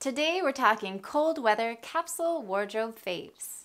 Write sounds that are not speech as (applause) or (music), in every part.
Today we're talking cold weather capsule wardrobe faves.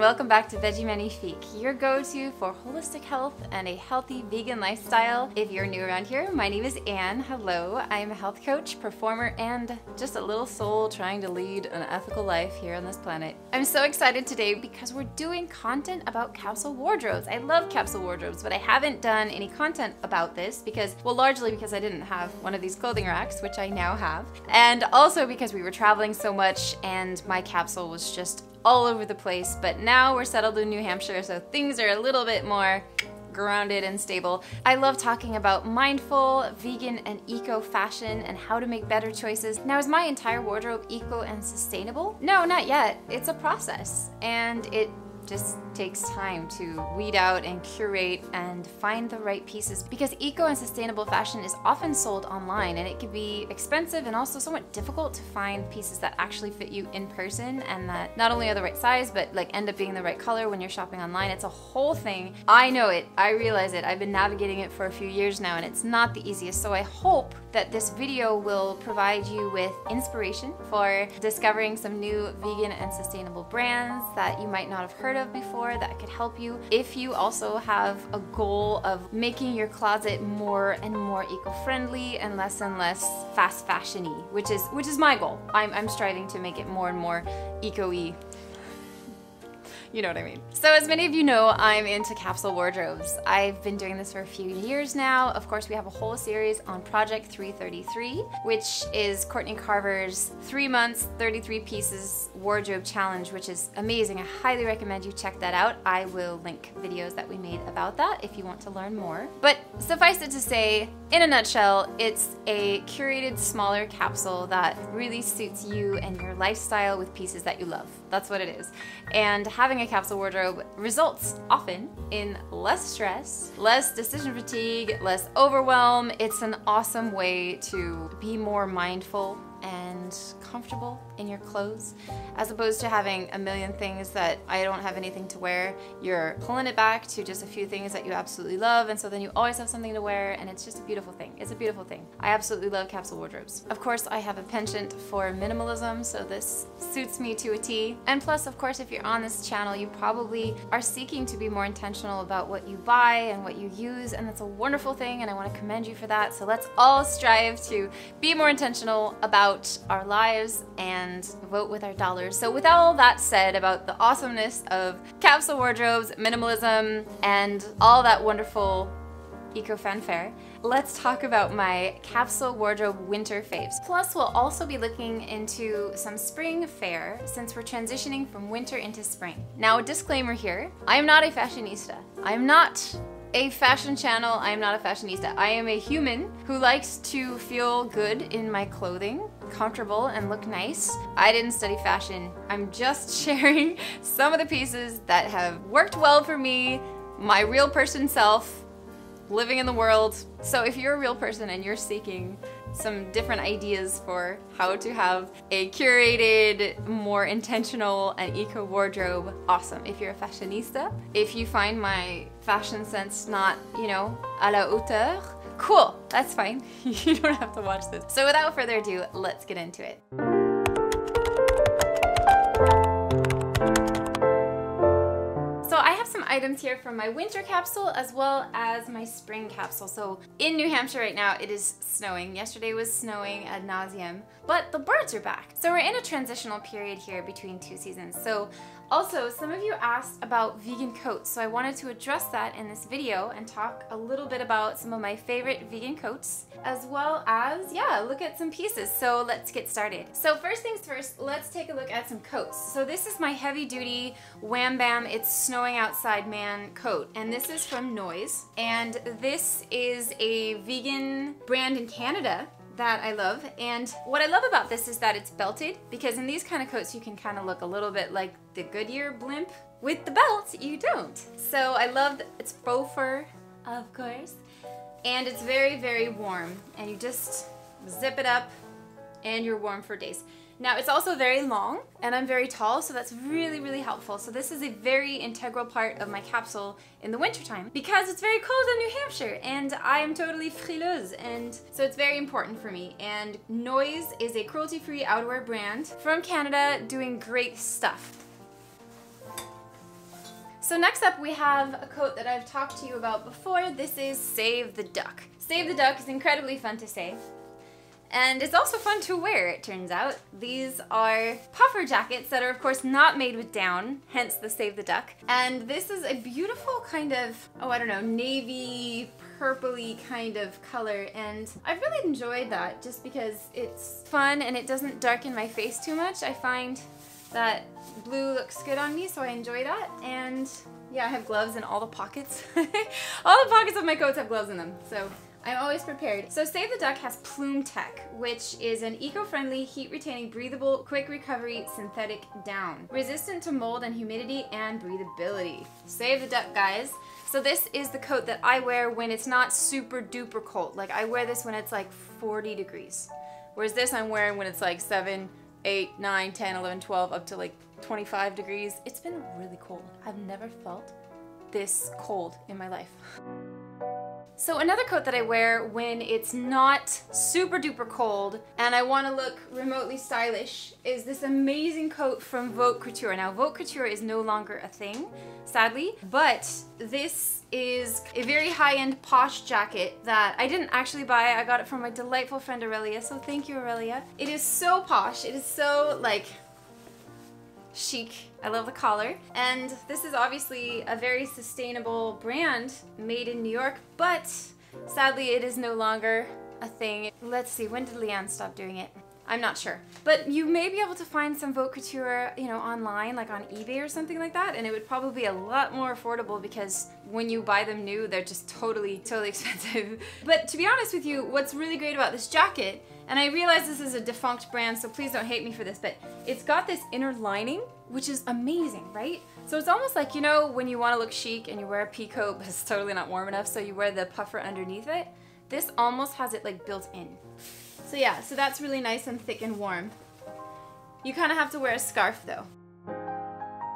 And welcome back to Veggie Magnifique, your go-to for holistic health and a healthy vegan lifestyle. If you're new around here, my name is Anne. Hello, I'm a health coach, performer, and just a little soul trying to lead an ethical life here on this planet. I'm so excited today because we're doing content about capsule wardrobes. I love capsule wardrobes, but I haven't done any content about this because, well, largely because I didn't have one of these clothing racks, which I now have, and also because we were traveling so much and my capsule was just all over the place, but now we're settled in New Hampshire, so things are a little bit more grounded and stable. I love talking about mindful, vegan, and eco fashion and how to make better choices. Now, is my entire wardrobe eco and sustainable? No, not yet. It's a process, and it just takes time to weed out and curate and find the right pieces because eco and sustainable fashion is often sold online and it can be expensive and also somewhat difficult to find pieces that actually fit you in person and that not only are the right size but like end up being the right color when you're shopping online. It's a whole thing. I know it. I realize it. I've been navigating it for a few years now and it's not the easiest. So I hope that this video will provide you with inspiration for discovering some new vegan and sustainable brands that you might not have heard of before that could help you. If you also have a goal of making your closet more and more eco-friendly and less and less fast fashion-y, which is which is my goal. I'm, I'm striving to make it more and more eco-y you know what I mean. So as many of you know, I'm into capsule wardrobes. I've been doing this for a few years now. Of course, we have a whole series on Project 333, which is Courtney Carver's three months, 33 pieces wardrobe challenge, which is amazing. I highly recommend you check that out. I will link videos that we made about that if you want to learn more. But suffice it to say, in a nutshell, it's a curated smaller capsule that really suits you and your lifestyle with pieces that you love. That's what it is. And having a capsule wardrobe results often in less stress, less decision fatigue, less overwhelm. It's an awesome way to be more mindful and comfortable in your clothes as opposed to having a million things that I don't have anything to wear. You're pulling it back to just a few things that you absolutely love and so then you always have something to wear and it's just a beautiful thing. It's a beautiful thing. I absolutely love capsule wardrobes. Of course I have a penchant for minimalism so this suits me to a T. And plus of course if you're on this channel you probably are seeking to be more intentional about what you buy and what you use and that's a wonderful thing and I want to commend you for that. So let's all strive to be more intentional about our lives and vote with our dollars. So with all that said about the awesomeness of capsule wardrobes, minimalism, and all that wonderful eco fanfare, let's talk about my capsule wardrobe winter faves. Plus, we'll also be looking into some spring fare since we're transitioning from winter into spring. Now, a disclaimer here, I am not a fashionista. I am not a fashion channel. I am not a fashionista. I am a human who likes to feel good in my clothing, comfortable and look nice. I didn't study fashion. I'm just (laughs) sharing some of the pieces that have worked well for me, my real person self, living in the world. So if you're a real person and you're seeking some different ideas for how to have a curated, more intentional and eco wardrobe, awesome. If you're a fashionista, if you find my fashion sense not, you know, à la hauteur, cool, that's fine. (laughs) (laughs) you don't have to watch this. So without further ado, let's get into it. Items here from my winter capsule as well as my spring capsule. So in New Hampshire right now, it is snowing. Yesterday was snowing ad nauseum, but the birds are back. So we're in a transitional period here between two seasons. So also, some of you asked about vegan coats, so I wanted to address that in this video and talk a little bit about some of my favorite vegan coats, as well as, yeah, look at some pieces. So let's get started. So first things first, let's take a look at some coats. So this is my heavy duty Wham Bam It's Snowing Outside Man coat, and this is from Noize. And this is a vegan brand in Canada that I love. And what I love about this is that it's belted because in these kind of coats you can kind of look a little bit like the Goodyear blimp With the belt, you don't. So I love, it's faux fur, of course, and it's very, very warm. And you just zip it up and you're warm for days. Now it's also very long and I'm very tall so that's really really helpful. So this is a very integral part of my capsule in the wintertime because it's very cold in New Hampshire and I am totally frileuse and so it's very important for me. And Noize is a cruelty-free outerwear brand from Canada doing great stuff. So next up we have a coat that I've talked to you about before. This is Save the Duck. Save the Duck is incredibly fun to say. And it's also fun to wear, it turns out. These are puffer jackets that are of course not made with down, hence the Save the Duck. And this is a beautiful kind of, oh I don't know, navy, purpley kind of color and I've really enjoyed that just because it's fun and it doesn't darken my face too much. I find that blue looks good on me so I enjoy that and yeah I have gloves in all the pockets. (laughs) all the pockets of my coats have gloves in them so I'm always prepared. So Save the Duck has Plumtech, which is an eco-friendly, heat-retaining, breathable, quick recovery synthetic down. Resistant to mold and humidity and breathability. Save the Duck, guys. So this is the coat that I wear when it's not super duper cold. Like I wear this when it's like 40 degrees. Whereas this I'm wearing when it's like 7, 8, 9, 10, 11, 12, up to like 25 degrees. It's been really cold. I've never felt this cold in my life. (laughs) So another coat that I wear when it's not super duper cold and I want to look remotely stylish is this amazing coat from Vaute Couture. Now Vaute Couture is no longer a thing, sadly, but this is a very high-end posh jacket that I didn't actually buy. I got it from my delightful friend Aurelia, so thank you Aurelia. It is so posh. It is so like chic. I love the collar. And this is obviously a very sustainable brand made in New York, but sadly it is no longer a thing. Let's see, when did Leanne stop doing it? I'm not sure. But you may be able to find some Vaute Couture, you know, online, like on eBay or something like that, and it would probably be a lot more affordable because when you buy them new, they're just totally, totally (laughs) expensive. but to be honest with you, what's really great about this jacket, and I realize this is a defunct brand, so please don't hate me for this, but it's got this inner lining, which is amazing, right? So it's almost like, you know, when you want to look chic and you wear a pea coat, (laughs) but it's totally not warm enough, so you wear the puffer underneath it. This almost has it like built in. So yeah, so that's really nice and thick and warm. You kind of have to wear a scarf though.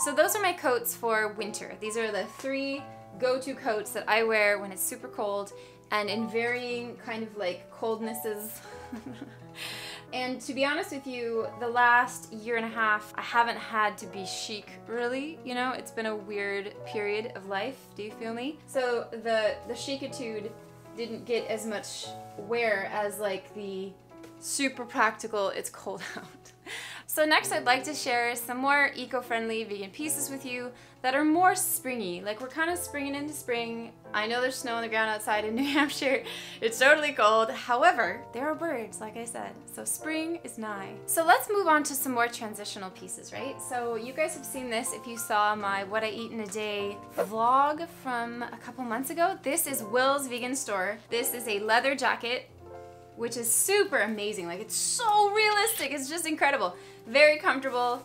So those are my coats for winter. These are the three go-to coats that I wear when it's super cold and in varying kind of like coldnesses. (laughs) and to be honest with you, the last year and a half, I haven't had to be chic really, you know? It's been a weird period of life, do you feel me? So the, the chicitude didn't get as much wear as like the super practical, it's cold (laughs) out. So next I'd like to share some more eco-friendly vegan pieces with you that are more springy. Like we're kind of springing into spring. I know there's snow on the ground outside in (laughs) New Hampshire. It's totally cold. However, there are birds, like I said. So spring is nigh. So let's move on to some more transitional pieces, right? So you guys have seen this if you saw my What I Eat in a Day vlog from a couple months ago. This is Will's Vegan Store. This is a leather jacket which is super amazing. Like it's so realistic. It's just incredible. Very comfortable,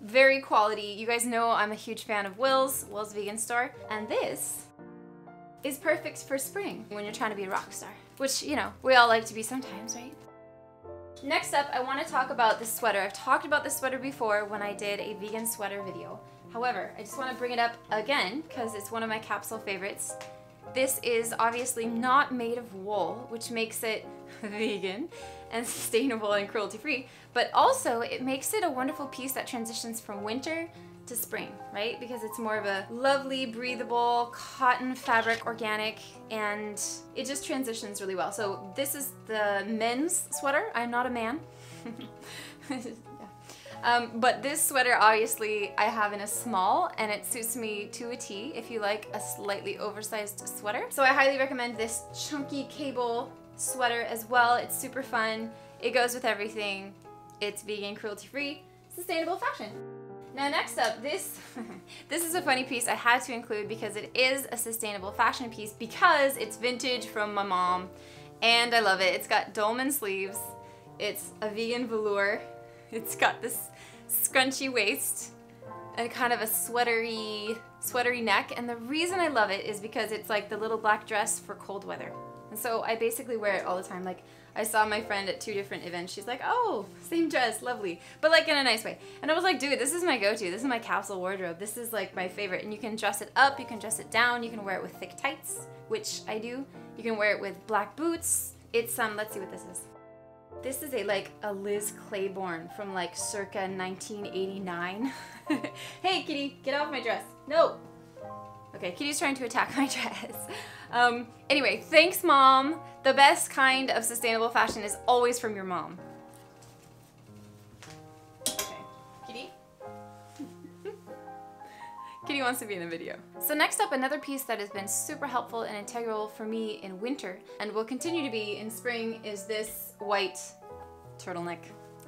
very quality. You guys know I'm a huge fan of Will's, Will's Vegan Store. And this is perfect for spring when you're trying to be a rock star, which, you know, we all like to be sometimes, right? Next up, I want to talk about this sweater. I've talked about this sweater before when I did a vegan sweater video. However, I just want to bring it up again because it's one of my capsule favorites. This is obviously not made of wool, which makes it (laughs) vegan and (laughs) sustainable and cruelty-free, but also it makes it a wonderful piece that transitions from winter to spring, right? Because it's more of a lovely, breathable, cotton fabric, organic, and it just transitions really well. So this is the men's sweater. I'm not a man. (laughs) Um, but this sweater, obviously, I have in a small, and it suits me to a T if you like a slightly oversized sweater. So I highly recommend this chunky cable sweater as well. It's super fun. It goes with everything. It's vegan, cruelty-free, sustainable fashion. Now next up, this (laughs) this is a funny piece I had to include because it is a sustainable fashion piece because it's vintage from my mom and I love it. It's got dolman sleeves. It's a vegan velour. (laughs) It's got this scrunchy waist and kind of a sweatery, sweatery neck. And the reason I love it is because it's like the little black dress for cold weather. And so I basically wear it all the time. Like I saw my friend at two different events. She's like, oh, same dress, lovely. But like in a nice way. And I was like, dude, this is my go-to. This is my capsule wardrobe. This is like my favorite. And you can dress it up, you can dress it down, you can wear it with thick tights, which I do. You can wear it with black boots. It's, um, let's see what this is. This is a like a Liz Claiborne from like circa 1989. (laughs) hey kitty, get off my dress. No. Okay, kitty's trying to attack my (laughs) dress. Um, anyway, thanks mom. The best kind of sustainable fashion is always from your mom. Kitty wants to be in the video. So next up, another piece that has been super helpful and integral for me in winter and will continue to be in spring is this white turtleneck.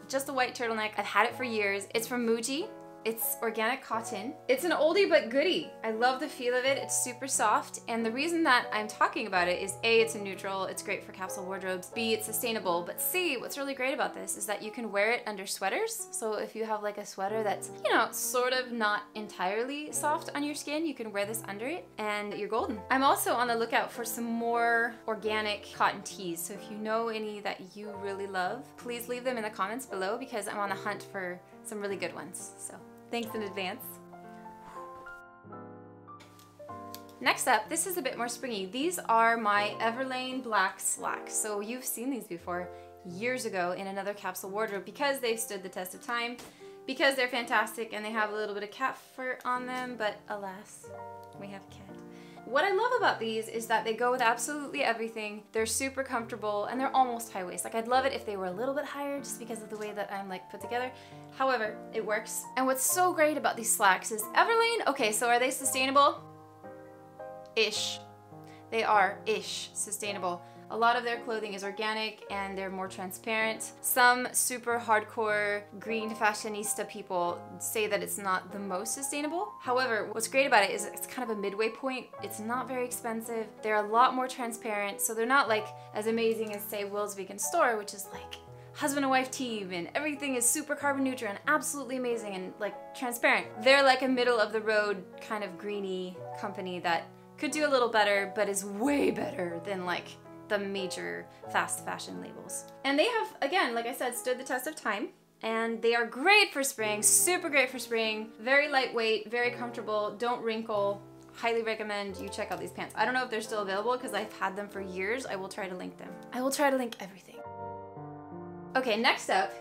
Just a white turtleneck. I've had it for years. It's from Muji. It's organic cotton. It's an oldie but goodie. I love the feel of it. It's super soft. And the reason that I'm talking about it is A, it's a neutral. It's great for capsule wardrobes. B, it's sustainable. But C, what's really great about this is that you can wear it under sweaters. So if you have like a sweater that's, you know, sort of not entirely soft on your skin, you can wear this under it and you're golden. I'm also on the lookout for some more organic cotton tees. So if you know any that you really love, please leave them in the comments below because I'm on the hunt for some really good ones. So Thanks in advance. Next up, this is a bit more springy. These are my Everlane black slacks. So you've seen these before years ago in another capsule wardrobe because they've stood the test of time, because they're fantastic and they have a little bit of cat fur on them, but alas, we have cat. What I love about these is that they go with absolutely everything. They're super comfortable and they're almost high waist. Like I'd love it if they were a little bit higher just because of the way that I'm like put together. However, it works. And what's so great about these slacks is Everlane, okay, so are they sustainable? Ish. They are ish sustainable. A lot of their clothing is organic and they're more transparent. Some super hardcore green fashionista people say that it's not the most sustainable. However, what's great about it is it's kind of a midway point. It's not very expensive. They're a lot more transparent, so they're not like as amazing as say Will's Vegan Store, which is like husband and wife team and everything is super carbon neutral and absolutely amazing and like transparent. They're like a middle of the road kind of greeny company that could do a little better but is way better than like the major fast fashion labels. And they have, again, like I said, stood the test of time. And they are great for spring, super great for spring, very lightweight, very comfortable, don't wrinkle. Highly recommend you check out these pants. I don't know if they're still available because I've had them for years. I will try to link them. I will try to link everything. Okay, next up,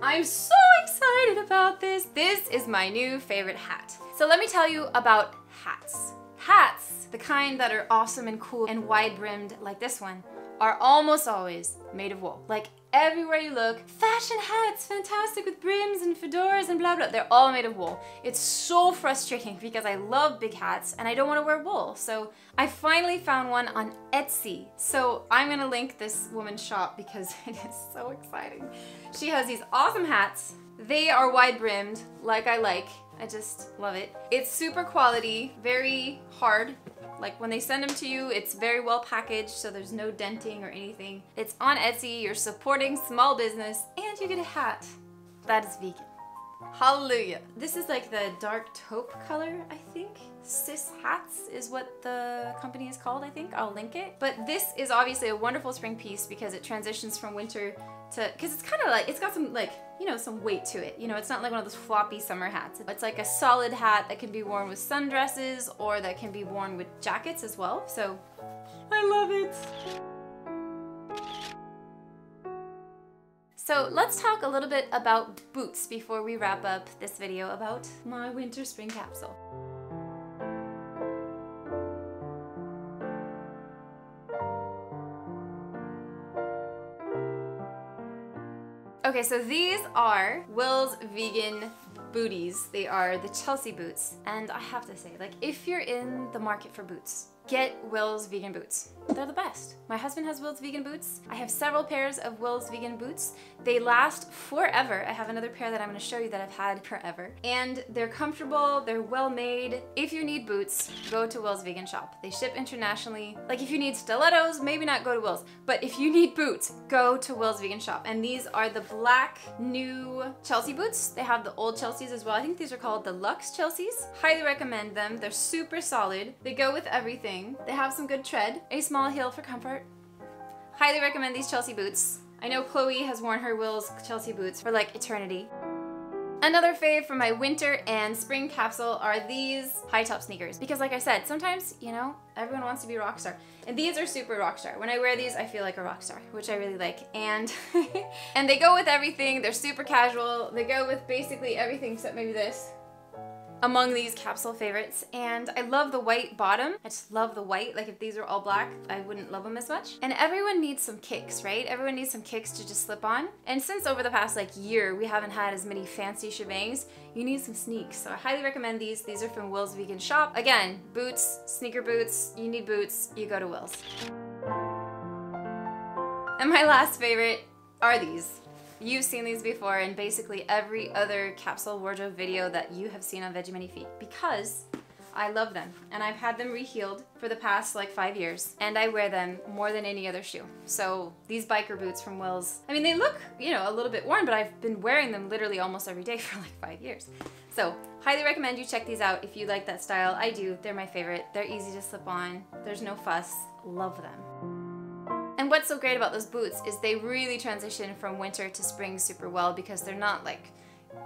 I'm so excited about this. This is my new favorite hat. So let me tell you about hats. Hats, the kind that are awesome and cool and wide brimmed like this one, are almost always made of wool. Like everywhere you look, fashion hats, fantastic with brims and fedoras and blah blah, they're all made of wool. It's so frustrating (laughs) because I love big hats and I don't want to wear wool. So I finally found one on Etsy. So I'm gonna link this woman's shop because (laughs) it is so exciting. She has these awesome hats. They are wide brimmed, like I like, I just love it. It's super quality, very hard. Like when they send them to you, it's very well packaged, so there's no denting or anything. It's on Etsy, you're supporting small business, and you get a hat that is vegan. Hallelujah. This is like the dark taupe color, I think. Sis Hats is what the company is called, I think. I'll link it. But this is obviously a wonderful spring piece because it transitions from winter to, because it's kind of like, it's got some like, you know, some weight to it. You know, it's not like one of those floppy summer hats. It's like a solid hat that can be worn with sundresses or that can be worn with jackets as well. So I love it. So let's talk a little bit about boots before we wrap up this video about my winter spring capsule. Okay, so these are Will's vegan booties. They are the Chelsea boots. And I have to say, like, if you're in the market for boots, get Will's vegan boots. They're the best. My husband has Will's vegan boots. I have several pairs of Will's vegan boots. They last forever. I have another pair that I'm gonna show you that I've had forever. And they're comfortable, they're well made. If you need boots, go to Will's Vegan Shop. They ship internationally. Like if you need stilettos, maybe not go to Will's. But if you need boots, go to Will's Vegan Shop. And these are the black new Chelsea boots. They have the old Chelseas as well. I think these are called the Luxe Chelseas. Highly recommend them. They're super solid. They go with everything. They have some good tread. A small heel for comfort. Highly recommend these Chelsea boots. I know Chloe has worn her Will's Chelsea boots for like eternity. Another fave for my winter and spring capsule are these high top sneakers. Because like I said, sometimes, you know, everyone wants to be rock star. And these are super rock star. When I wear these, I feel like a rock star, which I really like. And, (laughs) and they go with everything. They're super casual. They go with basically everything except maybe this among these capsule favorites and I love the white bottom. I just love the white. Like if these were all black, I wouldn't love them as much. And everyone needs some kicks, right? Everyone needs some kicks to just slip on. And since over the past like year, we haven't had as many fancy shebangs, you need some sneaks. So I highly recommend these. These are from Will's Vegan Shop. Again, boots, sneaker boots, you need boots, you go to Will's. And my last favorite are these. You've seen these before in basically every other capsule wardrobe video that you have seen on Veggie Magnifique because I love them and I've had them rehealed for the past like five years and I wear them more than any other shoe. So these biker boots from Will's, I mean they look, you know, a little bit worn but I've been wearing them literally almost every day (laughs) for like five years. So highly recommend you check these out if you like that style. I do, they're my favorite. They're easy to slip on, there's no fuss, love them. And what's so great about those boots is they really transition from winter to spring super well because they're not like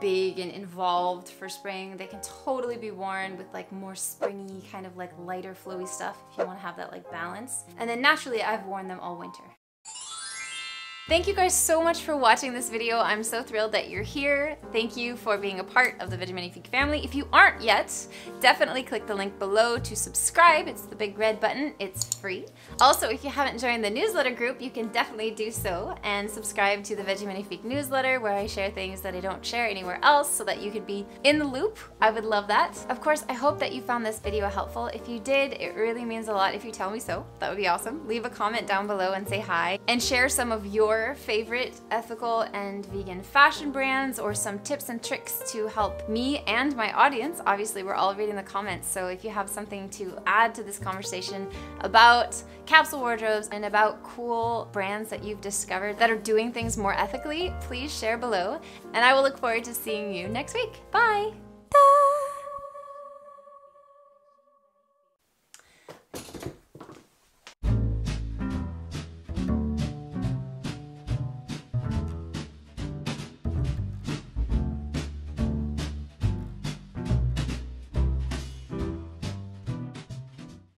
big and involved for spring. They can totally be worn with like more springy kind of like lighter flowy stuff if you want to have that like balance. And then naturally I've worn them all winter. Thank you guys so much for watching this video. I'm so thrilled that you're here. Thank you for being a part of the Veggie Magnifique family. If you aren't yet, definitely click the link below to subscribe. It's the big red button. It's free. Also, if you haven't joined the newsletter group, you can definitely do so and subscribe to the Veggie Magnifique newsletter where I share things that I don't share anywhere else so that you could be in the loop. I would love that. Of course, I hope that you found this video helpful. If you did, it really means a lot if you tell me so. That would be awesome. Leave a comment down below and say hi and share some of your your favorite ethical and vegan fashion brands or some tips and tricks to help me and my audience. Obviously, we're all reading the comments, so if you have something to add to this conversation about capsule wardrobes and about cool brands that you've discovered that are doing things more ethically, please share below. And I will look forward to seeing you next week. Bye!